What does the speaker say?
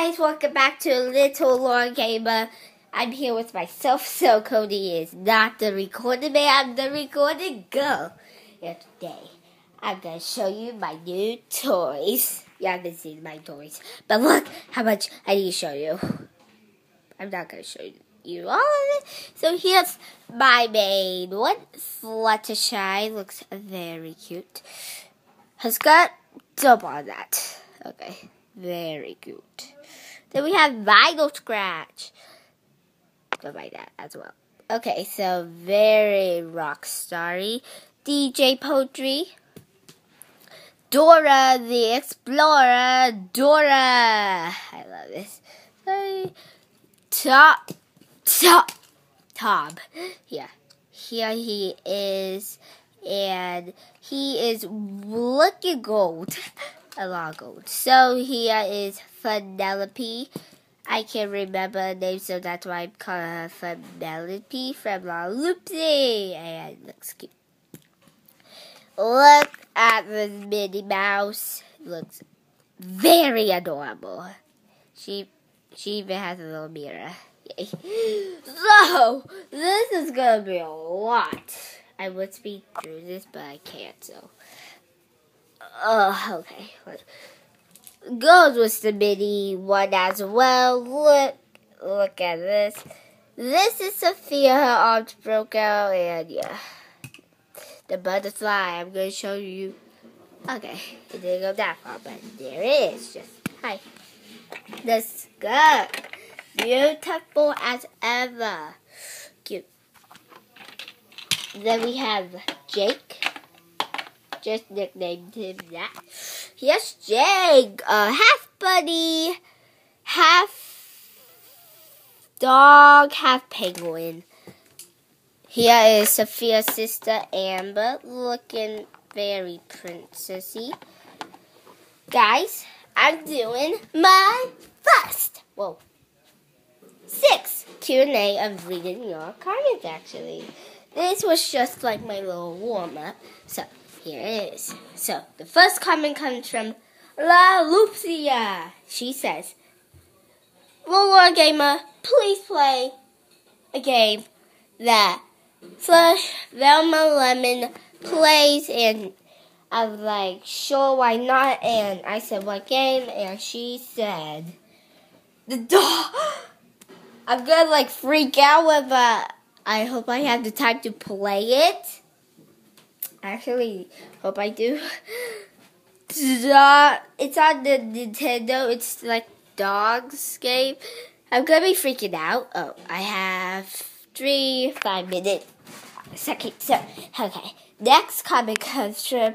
guys, welcome back to a Little Laura Gamer. Uh, I'm here with myself, so Cody is not the recording man, I'm the recording girl. And today, I'm gonna show you my new toys. You haven't seen my toys, but look how much I need to show you. I'm not gonna show you all of it. So here's my main one. Fluttershy looks very cute. Has got double on that. Okay. Very good. Then we have Vinyl Scratch. Go buy that as well. Okay, so very rock starry. DJ Pon-3. Dora the Explorer. Dora. I love this. Hey, Top. Top. Top. Yeah. Here he is. And he is looking gold. a lot of gold. So here is Penelope. I can't remember the name, so that's why I'm calling her Penelope from La Loopsy. And it looks cute. Look at the Minnie Mouse. Looks very adorable. She she even has a little mirror. So this is gonna be a lot. I would speed through this, but I can't. So. Oh, okay. Goes with the mini one as well. Look, look at this. This is Sofia. Her arms broke out, and yeah, the butterfly. I'm gonna show you. Okay, it didn't go that far, but there it is. Just hi. The skunk, beautiful as ever. Cute. Then we have Jake just nicknamed him that. Yes, Jake, uh, half bunny, half dog, half penguin. Here is Sofia's sister Amber, looking very princessy. Guys, I'm doing my first, whoa, six Q&A of reading your comments, actually. This was just like my little warm-up. So, here it is. So, the first comment comes from La Lupsia. She says, Lola Gamer, please play a game that Flush Velma Lemon plays. And I was like, sure, why not? And I said, what game? And she said, the dog. I'm gonna like freak out but I hope I have the time to play it actually hope I do. It's on the Nintendo. It's like dogs game. I'm gonna be freaking out. Oh, I have three, five minutes. Second, so okay. Next comic comes from